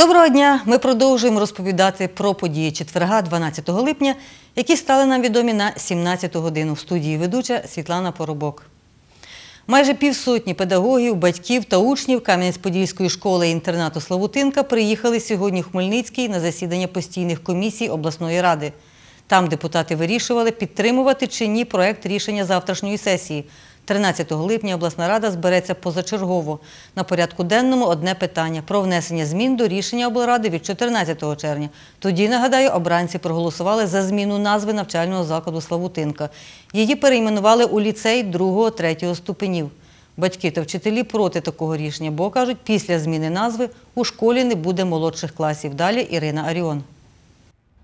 Доброго дня! Ми продовжуємо розповідати про події четверга, 12 липня, які стали нам відомі на 17 годину. В студії ведуча Світлана Поробок. Майже півсотні педагогів, батьків та учнів Кам'янець-Подільської школи інтернату Славутинка приїхали сьогодні в Хмельницький на засідання постійних комісій обласної ради. Там депутати вирішували, підтримувати чи ні проект рішення завтрашньої сесії. 13 липня обласна рада збереться позачергово. На порядку денному одне питання про внесення змін до рішення облради від 14 червня. Тоді, нагадаю, обранці проголосували за зміну назви навчального закладу Славутинка. Її перейменували у ліцей 2-3 ступенів. Батьки та вчителі проти такого рішення, бо кажуть, після зміни назви у школі не буде молодших класів. Далі Ірина Аріон.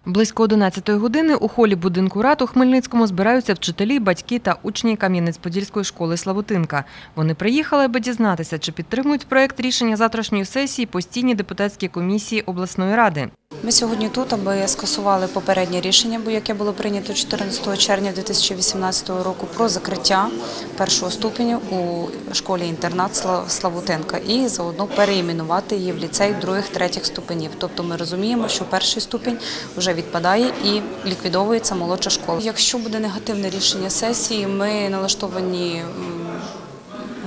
Близько 11 години у холі будинку рад у Хмельницькому збираються вчителі, батьки та учні Кам'янець-Подільської школи Славутинка. Вони приїхали, аби дізнатися, чи підтримують проект рішення завтрашньої сесії постійні депутатські комісії обласної ради. Ми сьогодні тут, аби скасували попереднє рішення, яке було прийнято 14 червня 2018 року про закриття першого ступеню у школі-інтернат Сла- Славутенка і заодно переіменувати її в ліцей других, третіх ступенів. Тобто ми розуміємо, що перший ступінь вже відпадає і ліквідовується молодша школа. Якщо буде негативне рішення сесії, ми налаштовані.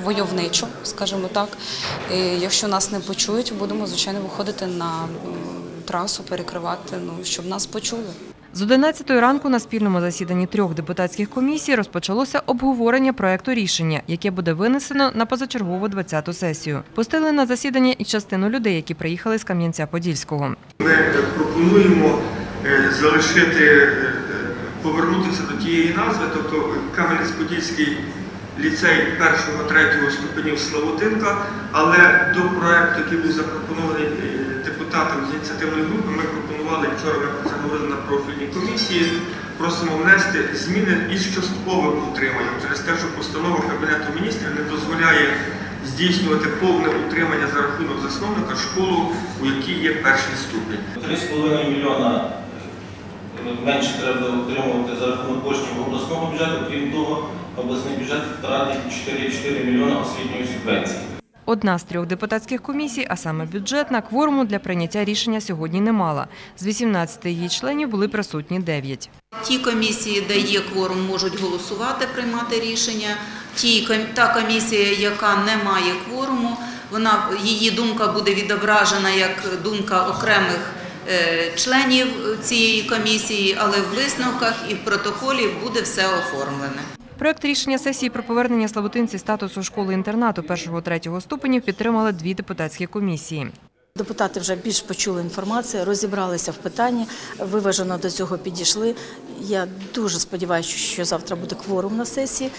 Войовничо, скажімо так. І Якщо нас не почують, будемо звичайно виходити на трасу, перекривати, ну щоб нас почули. З 11 ранку на спільному засіданні трьох депутатських комісій розпочалося обговорення проекту рішення, яке буде винесено на позачергову 20-ту сесію. Пустили на засідання і частину людей, які приїхали з Кам'янця-Подільського. Ми е, пропонуємо е, залишити, е, повернутися до тієї назви, тобто Кам'янець-Подільський ліцей першого, третього ступенів Славутинка, але до проекту, який був запропонований депутатам з ініціативної групи, ми пропонували, вчора ми про це говорили на профільній комісії, просимо внести зміни із частковим утриманням через те, що постанова Кабінету міністрів не дозволяє здійснювати повне утримання за рахунок засновника школу, у якій є перший ступінь. 3,5 мільйона е, менше треба отримувати за рахунок коштів обласного бюджету. Крім того, обласний бюджет втратить 4,4 мільйона освітньої субвенції. Одна з трьох депутатських комісій, а саме бюджетна, кворуму для прийняття рішення сьогодні не мала. З 18 її членів були присутні 9. Ті комісії, де є кворум, можуть голосувати, приймати рішення. Ті, та комісія, яка не має кворуму, вона, її думка буде відображена як думка окремих е, членів цієї комісії, але в висновках і в протоколі буде все оформлене. Проект рішення сесії про повернення Славутинці статусу школи-інтернату першого-третього ступенів підтримали дві депутатські комісії. Депутати вже більш почули інформацію, розібралися в питанні, виважено до цього підійшли. Я дуже сподіваюся, що завтра буде кворум на сесії,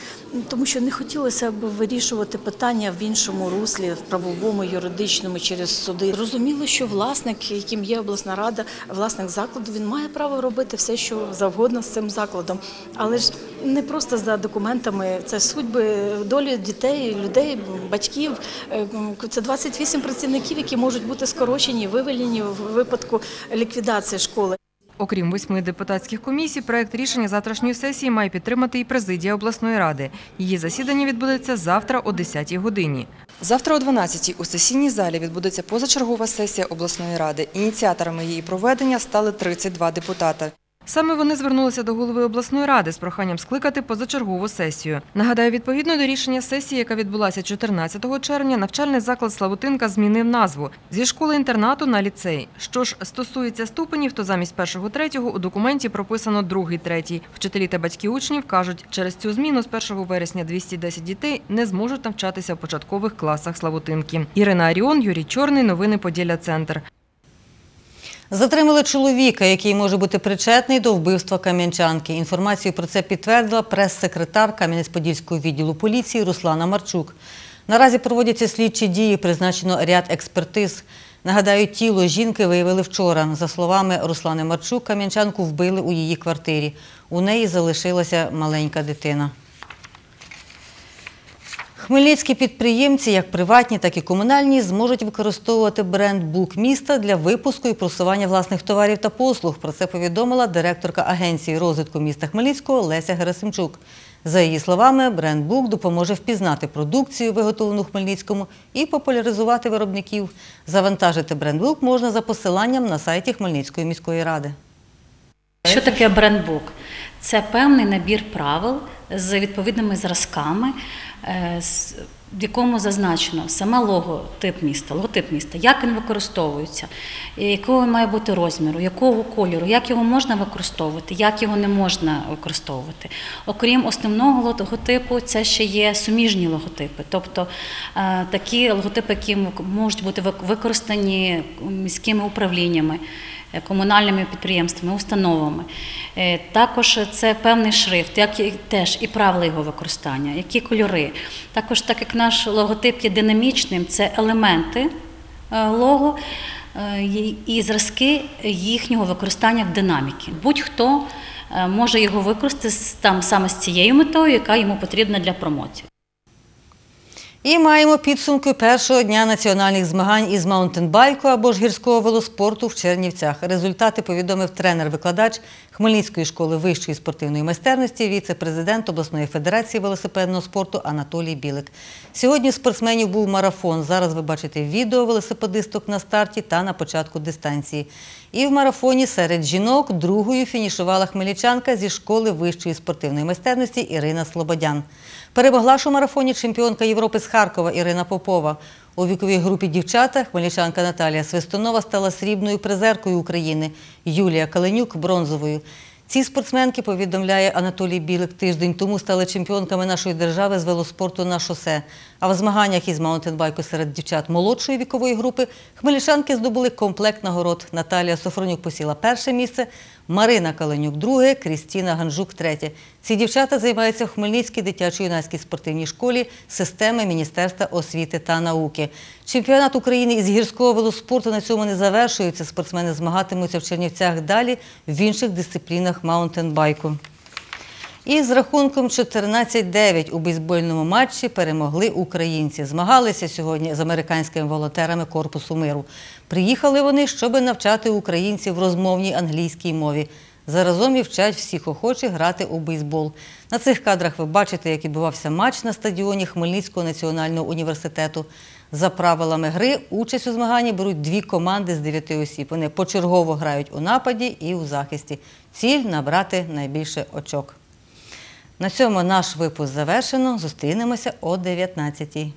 тому що не хотілося б вирішувати питання в іншому руслі, в правовому, юридичному, через суди. Розуміло, що власник, яким є обласна рада, власник закладу, він має право робити все, що завгодно з цим закладом. Але ж не просто за документами, це судьби, долі дітей, людей, батьків. Е, Це 28 працівників, які можуть бути скорочені, вивелені в випадку ліквідації школи. Окрім восьми депутатських комісій, проект рішення завтрашньої сесії має підтримати і президія обласної ради. Її засідання відбудеться завтра о 10-й годині. Завтра о 12-й у сесійній залі відбудеться позачергова сесія обласної ради. Ініціаторами її проведення стали 32 депутати. Саме вони звернулися до голови обласної ради з проханням скликати позачергову сесію. Нагадаю, відповідно до рішення сесії, яка відбулася 14 червня, навчальний заклад Славутинка змінив назву зі школи-інтернату на ліцей. Що ж стосується ступенів, то замість першого-третього у документі прописано другий-третій. Вчителі та батьки учнів кажуть, через цю зміну з 1 вересня 210 дітей не зможуть навчатися в початкових класах Славутинки. Ірина Аріон, Юрій Чорний. Новини Поділля Центр. Затримали чоловіка, який може бути причетний до вбивства кам'янчанки. Інформацію про це підтвердила прес-секретар Кам'янець-Подільського відділу поліції Руслана Марчук. Наразі проводяться слідчі дії, призначено ряд експертиз. Нагадаю, тіло жінки виявили вчора. За словами Руслани Марчук, кам'янчанку вбили у її квартирі. У неї залишилася маленька дитина. Хмельницькі підприємці, як приватні, так і комунальні, зможуть використовувати бренд «Бук міста» для випуску і просування власних товарів та послуг. Про це повідомила директорка Агенції розвитку міста Хмельницького Леся Герасимчук. За її словами, брендбук допоможе впізнати продукцію, виготовлену Хмельницькому, і популяризувати виробників. Завантажити брендбук можна за посиланням на сайті Хмельницької міської ради. Що таке брендбук? Це певний набір правил з відповідними зразками, е, в якому зазначено саме логотип міста, логотип міста, як він використовується, якого має бути розміру, якого кольору, як його можна використовувати, як його не можна використовувати. Окрім основного логотипу, це ще є суміжні логотипи, тобто е, такі логотипи, які можуть бути вик- використані міськими управліннями комунальними підприємствами, установами. Е, Також це певний шрифт, як і теж і правила його використання, які кольори. Також, так як наш логотип є динамічним, це елементи е, лого е, і- зразки їхнього використання в динаміки. Будь-хто е, може його використати там саме з цією метою, яка йому потрібна для промоції. І маємо підсумки першого дня національних змагань із маунтенбайку або ж гірського велоспорту в Чернівцях. Результати повідомив тренер-викладач Хмельницької школи вищої спортивної майстерності, віце-президент обласної федерації велосипедного спорту Анатолій Білик. Сьогодні спортсменів був марафон. Зараз ви бачите відео велосипедисток на старті та на початку дистанції. І в марафоні серед жінок другою фінішувала хмельничанка зі школи вищої спортивної майстерності Ірина Слободян. Перемогла ж у марафоні чемпіонка Європи з Харкова Ірина Попова. У віковій групі дівчата хмельничанка Наталія Свистунова стала срібною призеркою України, Юлія Каленюк бронзовою. Ці спортсменки, повідомляє Анатолій Білик, тиждень тому стали чемпіонками нашої держави з велоспорту на шосе. А в змаганнях із маунтенбайку серед дівчат молодшої вікової групи хмельничанки здобули комплект нагород. Наталія Софронюк посіла перше місце, Марина Каленюк друге, Крістіна Ганжук третє. Ці дівчата займаються в Хмельницькій дитячо-юнацькій спортивній школі системи Міністерства освіти та науки. Чемпіонат України із гірського велоспорту на цьому не завершується. Спортсмени змагатимуться в Чернівцях далі в інших дисциплінах маунтенбайку. І з рахунком 14-9 у бейсбольному матчі перемогли українці. Змагалися сьогодні з американськими волонтерами Корпусу миру. Приїхали вони, щоб навчати українців розмовній англійській мові. Заразом і вчать всіх охочих грати у бейсбол. На цих кадрах ви бачите, як відбувався матч на стадіоні Хмельницького національного університету. За правилами гри участь у змаганні беруть дві команди з дев'яти осіб. Вони почергово грають у нападі і у захисті. Ціль набрати найбільше очок. На цьому наш випуск завершено. Зустрінемося о 19-й.